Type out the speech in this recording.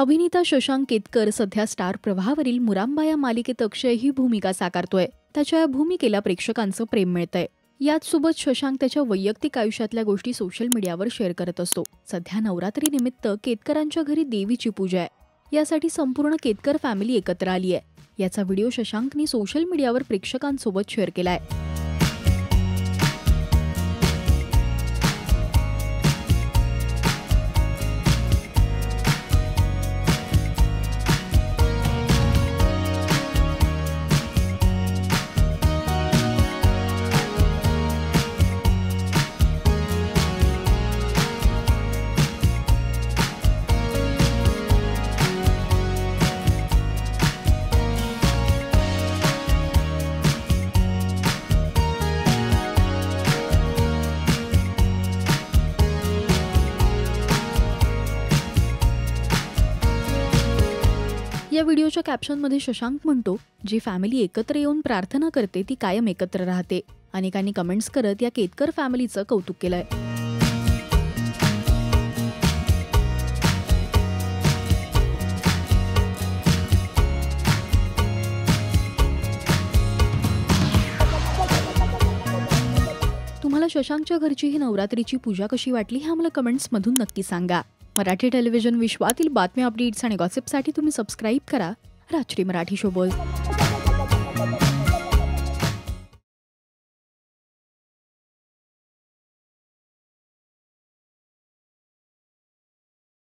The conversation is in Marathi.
अभिनेता शशांक केतकर सध्या स्टार प्रवाहावरील मुरांबा या मालिकेत अक्षय ही भूमिका साकारतोय. त्याच्या या भूमिकेला प्रेक्षकांचं प्रेम मिळतंय. याचसोबत शशांक त्याच्या वैयक्तिक आयुष्यातल्या गोष्टी सोशल मीडियावर शेअर करत असतो. सध्या नवरात्री निमित्त केतकरांच्या घरी देवीची पूजा आहे. यासाठी संपूर्ण केतकर फॅमिली एकत्र आली आहे याचा व्हिडिओ शशांकनी सोशल मीडियावर प्रेक्षकांसोबत शेअर केलाय. या व्हिडिओच्या कॅप्शनमध्ये शशांक म्हणतो जी फॅमिली एकत्र येऊन प्रार्थना करते ती कायम एकत्र राहते. अनेकांनी कमेंट्स करत या केतकर फॅमिलीचं कौतुक केलंय. तुम्हाला शशांकच्या घरची ही नवरात्रीची पूजा कशी वाटली हे आम्हाला कमेंट्समधून नक्की सांगा. मराठी टेलिव्हिजन विश्वातील बातम्या अपडेट्स आणि गॉसिपसाठी तुम्ही सबस्क्राईब करा. रात्री मराठी शोबोल